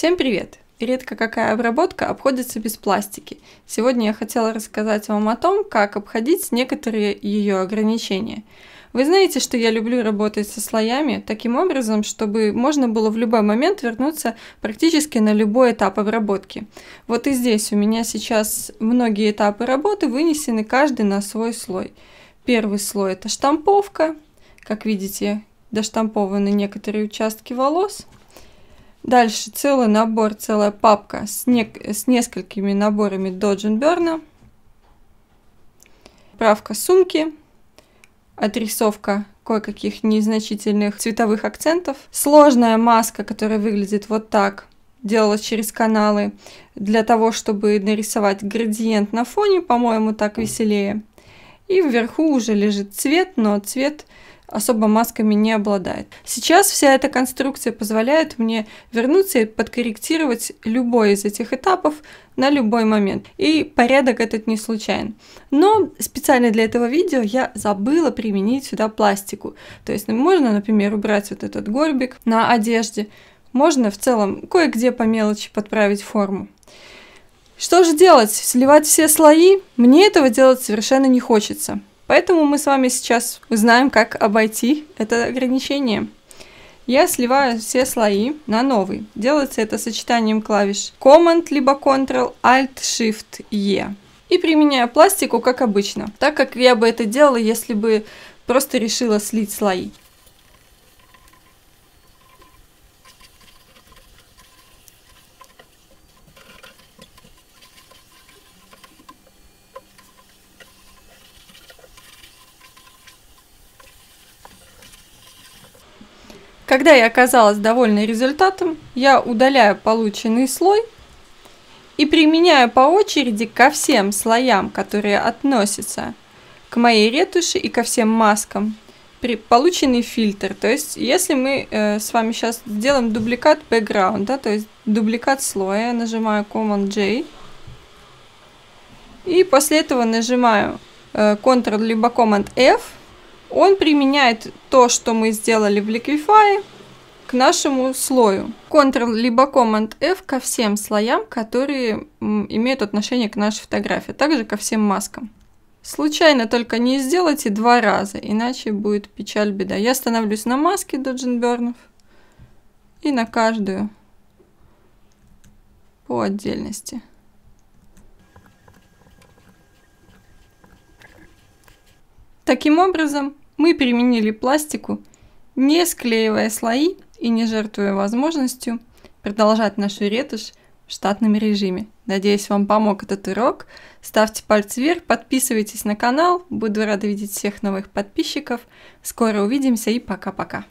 Всем привет! Редко какая обработка обходится без пластики. Сегодня я хотела рассказать вам о том, как обходить некоторые ее ограничения. Вы знаете, что я люблю работать со слоями таким образом, чтобы можно было в любой момент вернуться практически на любой этап обработки. Вот и здесь у меня сейчас многие этапы работы вынесены каждый на свой слой. Первый слой это штамповка. Как видите, доштампованы некоторые участки волос – Дальше целый набор, целая папка с, не, с несколькими наборами Burn. Правка сумки, отрисовка кое-каких незначительных цветовых акцентов. Сложная маска, которая выглядит вот так, делалась через каналы для того, чтобы нарисовать градиент на фоне, по-моему, так веселее. И вверху уже лежит цвет, но цвет особо масками не обладает. Сейчас вся эта конструкция позволяет мне вернуться и подкорректировать любой из этих этапов на любой момент. И порядок этот не случайен. Но специально для этого видео я забыла применить сюда пластику. То есть можно, например, убрать вот этот горбик на одежде. Можно в целом кое-где по мелочи подправить форму. Что же делать? Сливать все слои? Мне этого делать совершенно не хочется. Поэтому мы с вами сейчас узнаем, как обойти это ограничение. Я сливаю все слои на новый. Делается это сочетанием клавиш Command либо Ctrl, Alt, Shift, E. И применяю пластику, как обычно, так как я бы это делала, если бы просто решила слить слои. Когда я оказалась довольна результатом, я удаляю полученный слой и применяю по очереди ко всем слоям, которые относятся к моей ретуши и ко всем маскам, при полученный фильтр. То есть, если мы э, с вами сейчас сделаем дубликат бэкграунда, то есть дубликат слоя, я нажимаю Command-J, и после этого нажимаю э, Ctrl либо Command-F, он применяет то, что мы сделали в Liquify, к нашему слою. Ctrl либо Command F ко всем слоям, которые имеют отношение к нашей фотографии, а также ко всем маскам. Случайно только не сделайте два раза, иначе будет печаль беда. Я становлюсь на маске Додженбернов и на каждую по отдельности. Таким образом, мы применили пластику, не склеивая слои и не жертвуя возможностью продолжать нашу ретушь в штатном режиме. Надеюсь, вам помог этот урок. Ставьте пальцы вверх, подписывайтесь на канал. Буду рада видеть всех новых подписчиков. Скоро увидимся и пока-пока.